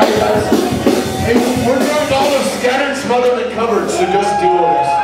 Hey, we're doing all the scattered, smothered, and covered, so just do all this.